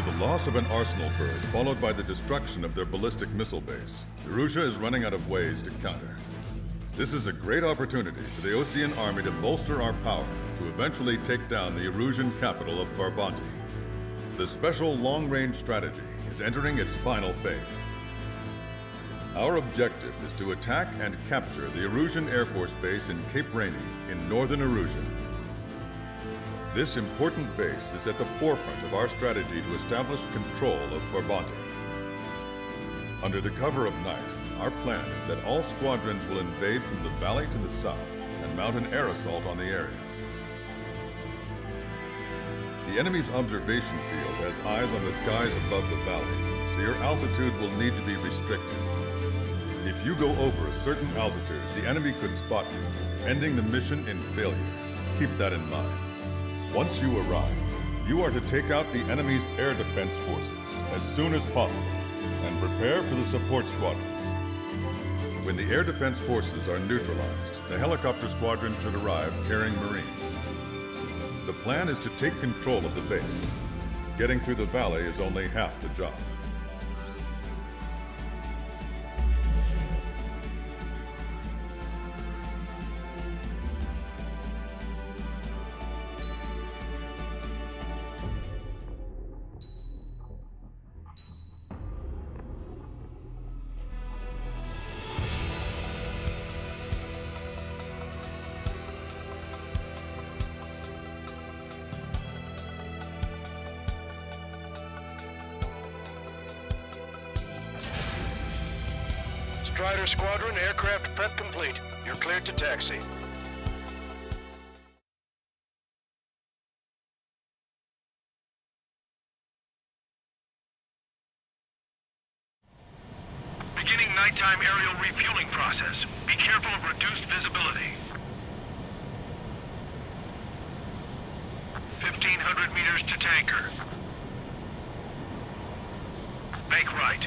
With the loss of an arsenal bird, followed by the destruction of their ballistic missile base, Erusea is running out of ways to counter. This is a great opportunity for the Osean army to bolster our power to eventually take down the Erusian capital of Farbanti. The special long-range strategy is entering its final phase. Our objective is to attack and capture the Erusian Air Force Base in Cape Rainy in northern Erusea. This important base is at the forefront of our strategy to establish control of Farbanti. Under the cover of night, our plan is that all squadrons will invade from the valley to the south and mount an air assault on the area. The enemy's observation field has eyes on the skies above the valley, so your altitude will need to be restricted. If you go over a certain altitude, the enemy could spot you, ending the mission in failure. Keep that in mind. Once you arrive, you are to take out the enemy's air defense forces as soon as possible and prepare for the support squadrons. When the air defense forces are neutralized, the helicopter squadron should arrive carrying Marines. The plan is to take control of the base. Getting through the valley is only half the job. Strider Squadron, aircraft prep complete. You're cleared to taxi. Beginning nighttime aerial refueling process. Be careful of reduced visibility. 1500 meters to tanker. Bank right.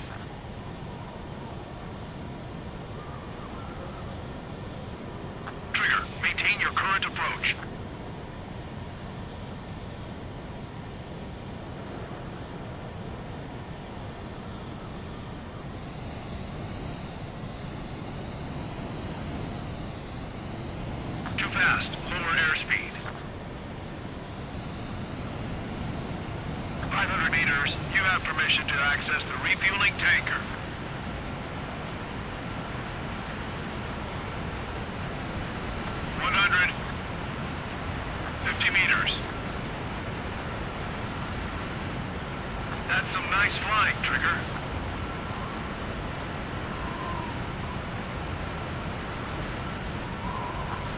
Trigger, maintain your current approach. Too fast. Lower airspeed. 500 meters. You have permission to access the refueling tanker. One hundred. Fifty meters. That's some nice flying, Trigger.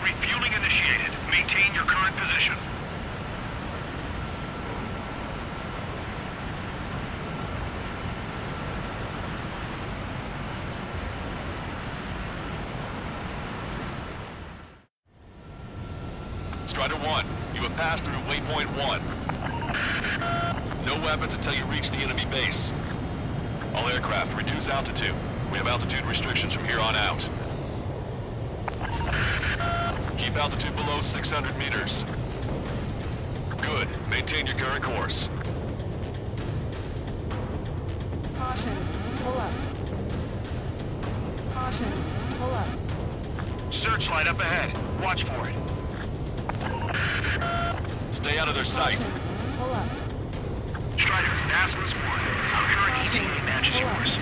Refueling initiated. Maintain your current position. Strider 1, you have passed through waypoint 1. No weapons until you reach the enemy base. All aircraft, reduce altitude. We have altitude restrictions from here on out. Keep altitude below 600 meters. Good. Maintain your current course. Caution, pull up. Caution, pull up. Searchlight up ahead. Watch for it. Stay out of their sight. Pull up. Strider, Basilisk 1. Our current ETA matches yours.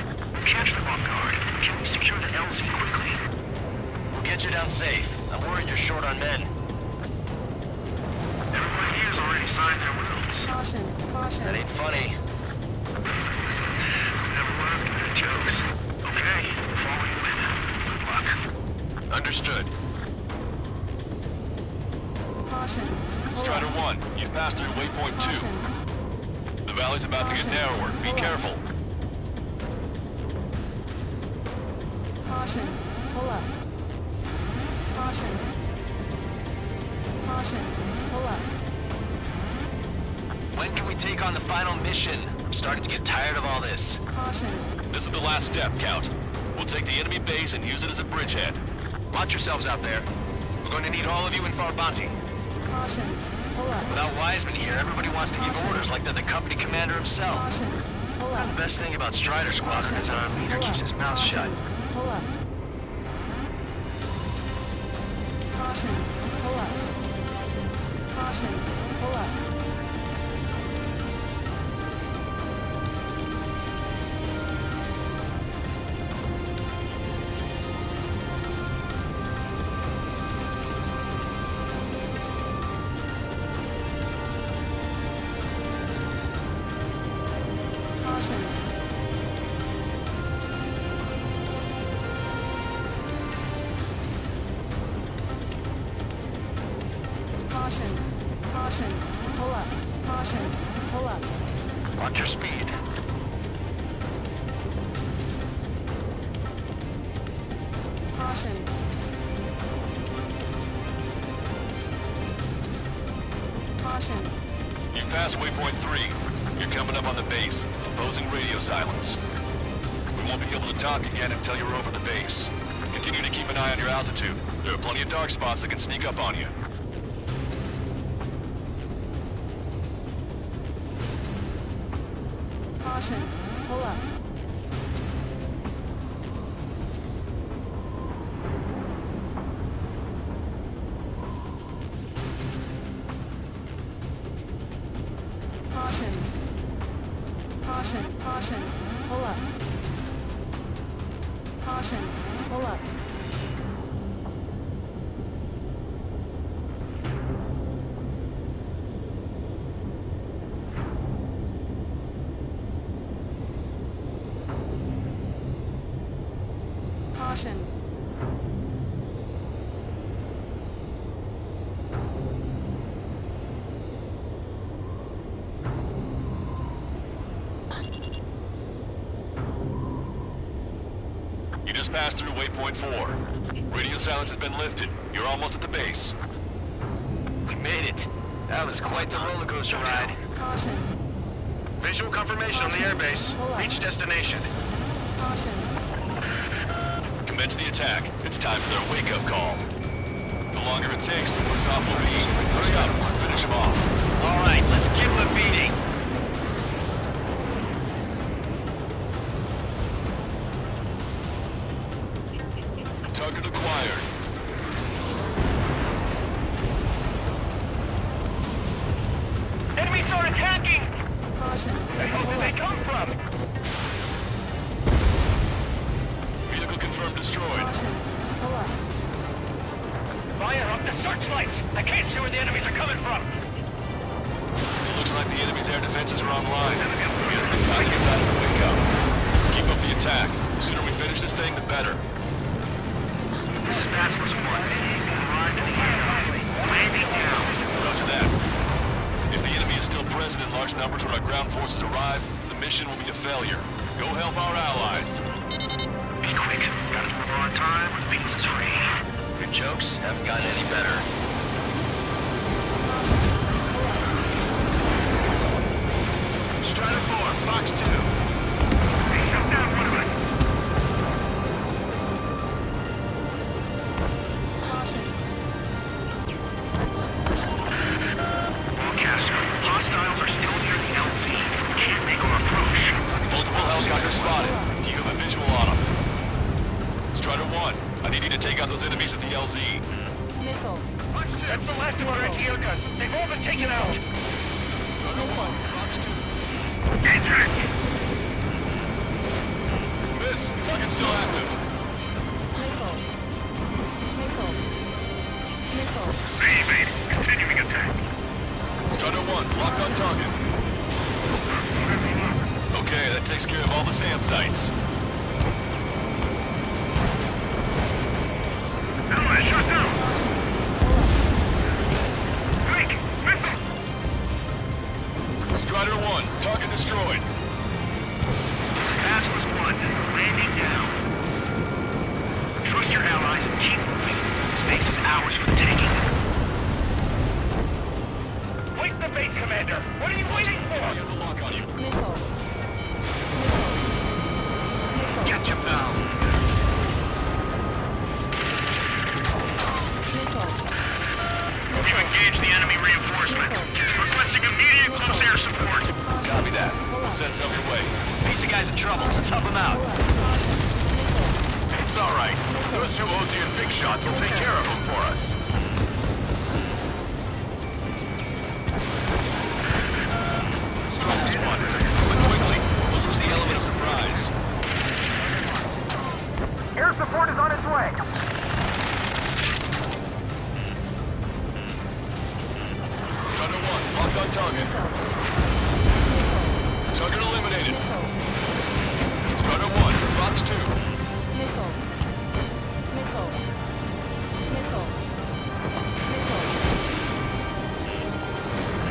Catch them off guard. Can we secure the LZ quickly? We'll get you down safe. I'm worried you're short on men. Everybody here's already signed their wills. Caution, caution. That ain't funny. Never was good at jokes. Okay, follow you in. Good luck. Understood. Caution, Strider 1, you've passed through waypoint 2. The valley's about to get narrower. Be careful. Mission? I'm starting to get tired of all this. Caution, This is the last step, Count. We'll take the enemy base and use it as a bridgehead. Watch yourselves out there. We're going to need all of you in Farbanti. caution, Pull up. Without Wiseman here, everybody wants to give orders like they're the company commander himself. Caution. Pull The best thing about Strider Squadron is our leader keeps his mouth shut. Pull up. Caution. Pull up. Watch your speed. Caution. Caution. You've passed waypoint 3. You're coming up on the base. Opposing radio silence. We won't be able to talk again until you're over the base. Continue to keep an eye on your altitude. There are plenty of dark spots that can sneak up on you. Caution. Passed through waypoint 4. Radio silence has been lifted. You're almost at the base. We made it. That was quite the roller coaster ride. Caution. Visual confirmation on the airbase. Reach destination. Caution. Commence the attack. It's time for their wake-up call. The longer it takes, the worse off we'll be. Hurry up. Finish them off. All right, let's give him a beating. Large numbers when our ground forces arrive, the mission will be a failure. Go help our allies. Be quick. Gotta on time or the beans is free. Your jokes haven't gotten any better. 1, I need you to take out those enemies at the LZ. Missile. That's the last of our guns. They've all been taken out. Strider 1, Fox 2. Miss, target's still active. Missile. Missile. Missile. Evade. Continuing attack. Strider 1, locked on target. Okay, that takes care of all the SAM sites. Strider 1, target destroyed. Basilisk 1, landing down. Trust your allies and keep moving. Space is ours for the taking. Wait the base, Commander! What are you waiting He for? has a lock on you. Catch him down. to engage the enemy reinforcement. Requesting immediate close air support. Copy that. We'll send some your way. Pizza guy's in trouble. Let's help them out. It's all right. Those two Ozzy and Big Shots will take care of them for us. Stronger squadron. But quickly, we'll lose the element of surprise. Air support is on its way. Target. Target eliminated. Strider 1, Fox 2. Nickel. Nickel. Nickel. Nickel.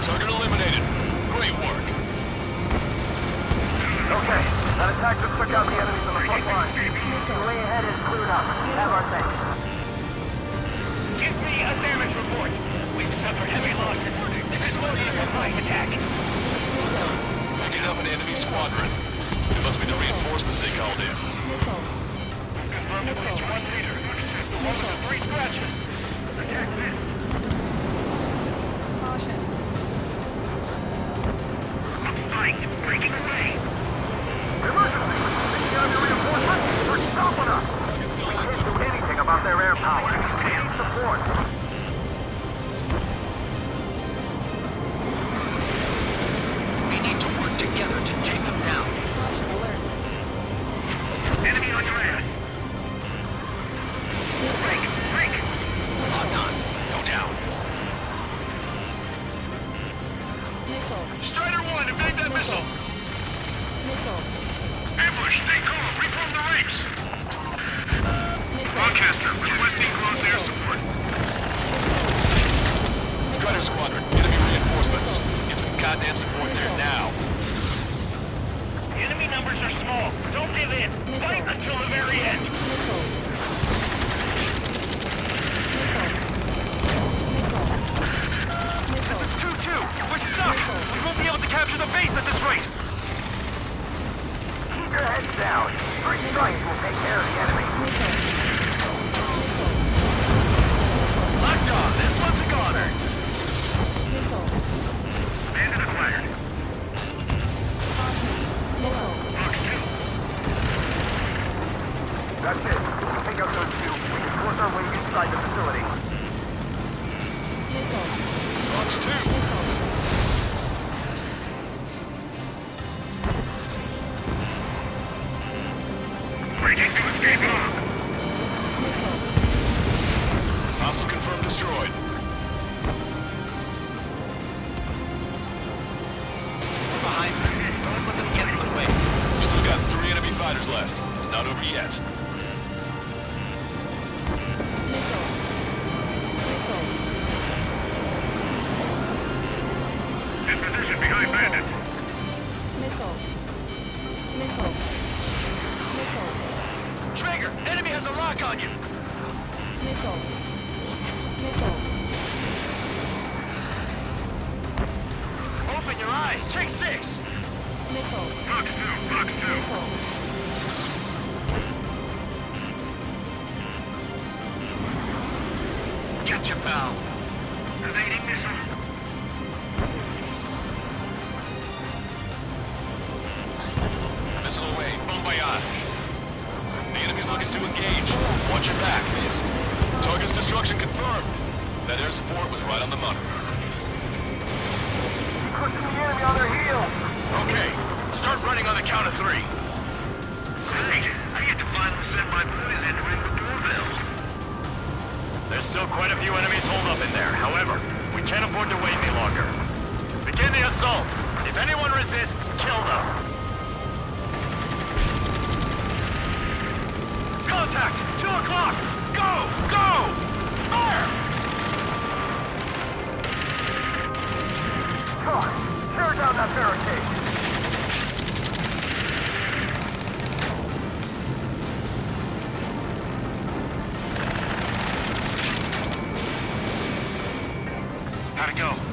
Target eliminated. Great work. Okay, that attack just took out the enemies on the front line. The way ahead is cleared up. Have our thanks. Give me a damage report. We've suffered heavy losses. This is only a flying attack. Picking up an enemy squadron. It must be the reinforcements they called in. Confirmed at least one leader. One with three scratches. Attack this. Caution. Fight. Breaking away. Emergency! The enemy reinforcements are stopping us! We can't do anything about their air power. We lock on you. Open your eyes. Check six. Nickel. Fox 2. Fox 2. Nickel. Gotcha, pal. How'd it go?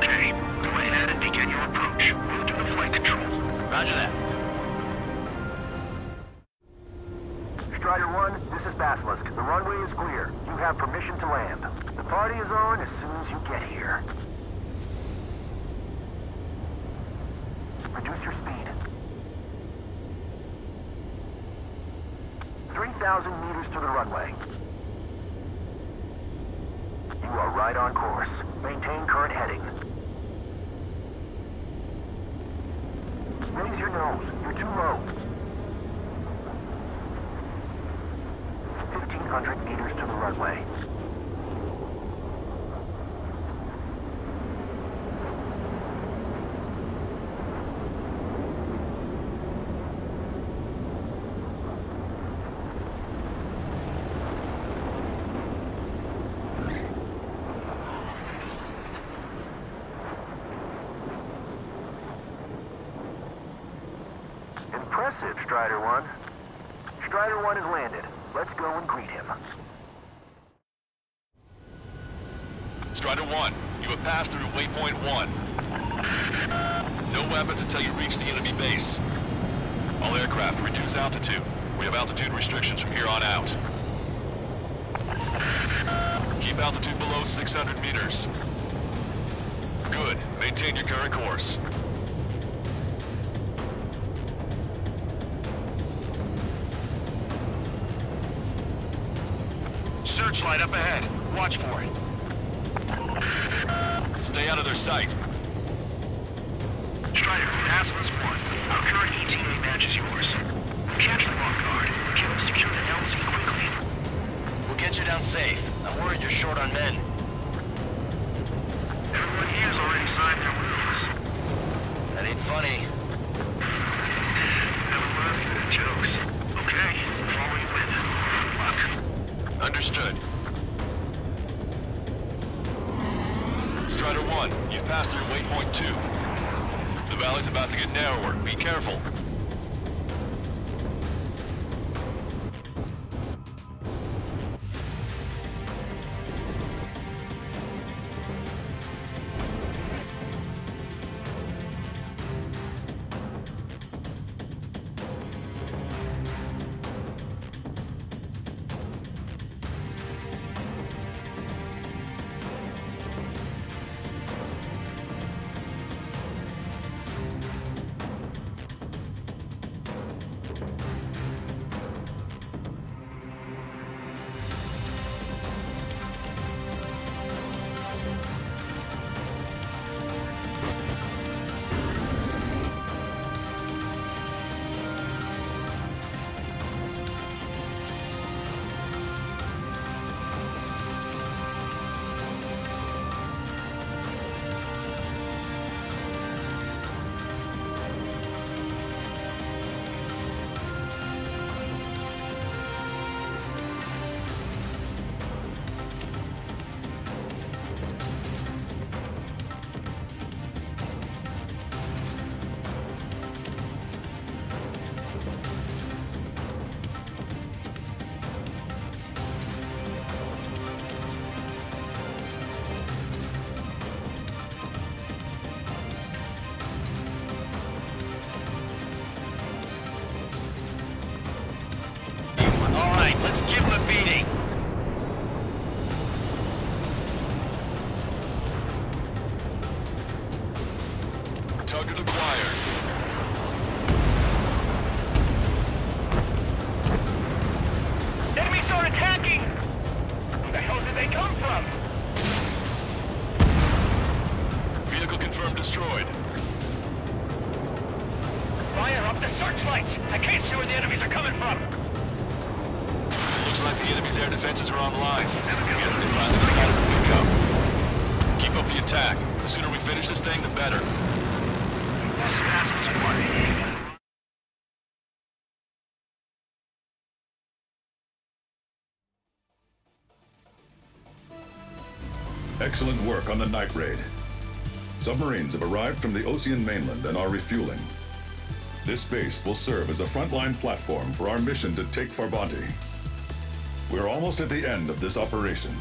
Okay, go ahead and begin your approach. We'll do the flight control. Roger that. Strider 1, this is Basilisk. The runway is clear. You have permission to land. The party is on as soon as you get here. Reduce your speed. 3,000 meters to the runway. You are right on course. Maintain current heading. Raise your nose. You're too low. 1,500 meters to the runway. Impressive, Strider 1. Strider 1 has landed. Let's go and greet him. Strider 1, passed through waypoint 1. No weapons until you reach the enemy base. All aircraft, reduce altitude. We have altitude restrictions from here on out. Keep altitude below 600 meters. Good. Maintain your current course. Searchlight up ahead. Watch for it. Stay out of their sight. Strider, Basilisk 1. Our current ETA matches yours. Catch the walk guard. Kill and secure the LZ quickly. We'll get you down safe. I'm worried you're short on men. Everyone here's already signed their wills. That ain't funny. Everyone else good at jokes. Okay, follow you in. Luck. Understood. Strider 1, you've passed through waypoint 2. The valley's about to get narrower. Be careful. Right, let's give him a beating. Sooner we finish this thing, the better. Is Basilisk 1. Excellent work on the night raid. Submarines have arrived from the Osean mainland and are refueling. This base will serve as a frontline platform for our mission to take Farbanti. We're almost at the end of this operation,